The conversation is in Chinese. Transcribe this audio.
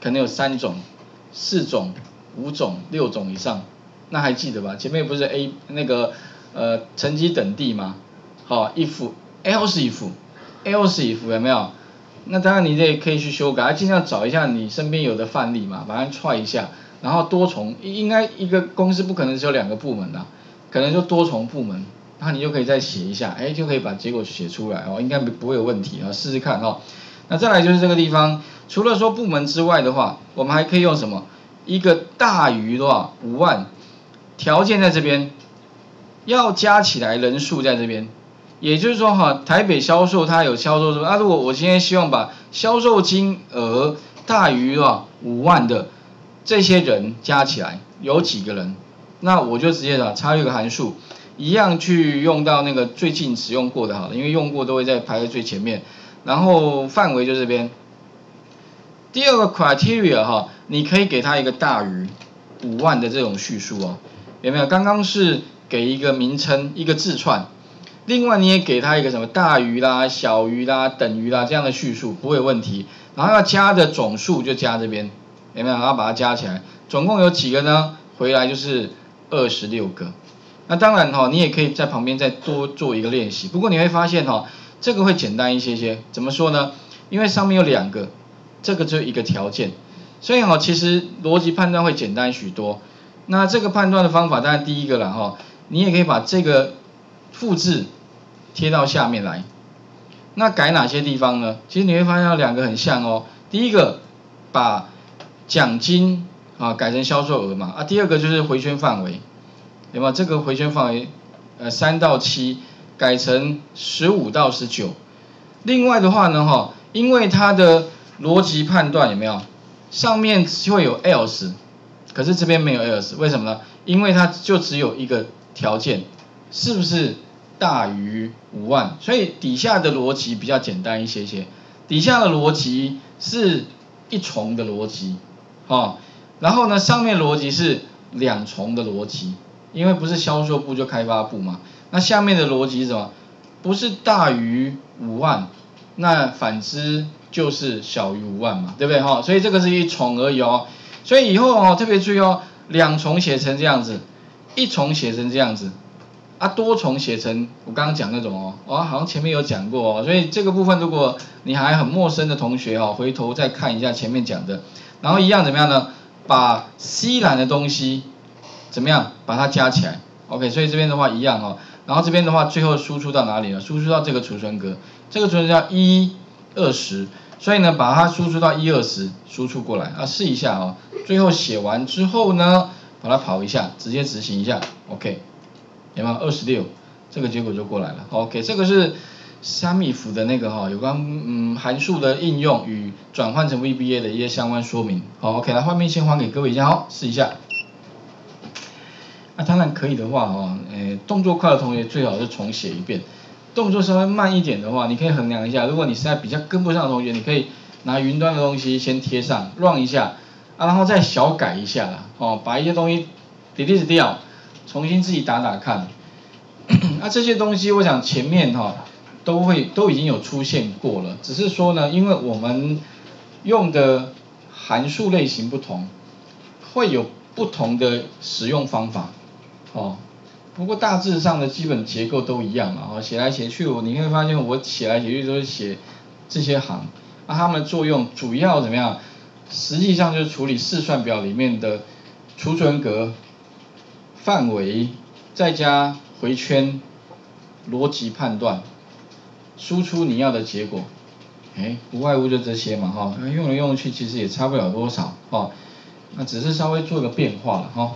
可能有三种、四种、五种、六种以上，那还记得吧？前面不是 A 那个呃成绩等地吗？好，if else if else if 有没有？那当然你这可以去修改，尽量找一下你身边有的范例嘛，把它踹一下，然后多重应该一个公司不可能只有两个部门的，可能就多重部门，那你就可以再写一下，哎，就可以把结果写出来哦，应该不不会有问题啊，试试看哦。那再来就是这个地方，除了说部门之外的话，我们还可以用什么？一个大于多少五万，条件在这边，要加起来人数在这边，也就是说哈，台北销售它有销售什么？啊，如果我今天希望把销售金额大于多少五万的这些人加起来有几个人？那我就直接的插入一个函数，一样去用到那个最近使用过的好了，因为用过都会在排在最前面。然后范围就这边，第二个 criteria 哈，你可以给它一个大于五万的这种叙述哦，有没有？刚刚是给一个名称一个字串，另外你也给它一个什么大于啦、小于啦、等于啦这样的叙述，不会有问题。然后要加的总数就加这边，有没有？然后把它加起来，总共有几个呢？回来就是二十六个。那当然哈，你也可以在旁边再多做一个练习。不过你会发现哈。这个会简单一些些，怎么说呢？因为上面有两个，这个就一个条件，所以哈，其实逻辑判断会简单许多。那这个判断的方法，当然第一个了哈，你也可以把这个复制贴到下面来。那改哪些地方呢？其实你会发现两个很像哦。第一个把奖金啊改成销售额嘛，啊，第二个就是回圈范围，对吧？这个回圈范围呃三到七。改成十五到十九，另外的话呢，哈，因为它的逻辑判断有没有？上面会有 else，可是这边没有 else，为什么呢？因为它就只有一个条件，是不是大于五万？所以底下的逻辑比较简单一些些，底下的逻辑是一重的逻辑，哈，然后呢，上面逻辑是两重的逻辑，因为不是销售部就开发部嘛。那下面的逻辑是什么？不是大于五万，那反之就是小于五万嘛，对不对哈？所以这个是一重而已哦。所以以后哦特别注意哦，两重写成这样子，一重写成这样子，啊多重写成我刚刚讲那种哦，哦好像前面有讲过哦。所以这个部分如果你还很陌生的同学哦，回头再看一下前面讲的，然后一样怎么样呢？把 C 栏的东西怎么样把它加起来？OK，所以这边的话一样哦。然后这边的话，最后输出到哪里呢？输出到这个储存格，这个储存叫一二十，所以呢，把它输出到一二十，输出过来啊，试一下啊。最后写完之后呢，把它跑一下，直接执行一下，OK，有没有二十六？这个结果就过来了，OK，这个是虾米符的那个哈，有关嗯函数的应用与转换成 VBA 的一些相关说明。好，OK，来画面先还给各位一下，好，试一下。那当然可以的话哦，诶，动作快的同学最好是重写一遍，动作稍微慢一点的话，你可以衡量一下。如果你实在比较跟不上的同学，你可以拿云端的东西先贴上，run 一下，啊，然后再小改一下啦，哦，把一些东西 delete 掉，重新自己打打看。那 这些东西我想前面哈都会都已经有出现过了，只是说呢，因为我们用的函数类型不同，会有不同的使用方法。哦，不过大致上的基本结构都一样嘛，哦，写来写去，我你会发现我写来写去都是写这些行，那它们作用主要怎么样？实际上就是处理试算表里面的储存格、范围，再加回圈、逻辑判断，输出你要的结果，哎，无外乎就这些嘛，哈，用来用去其实也差不了多少，哈，那只是稍微做个变化了，哈。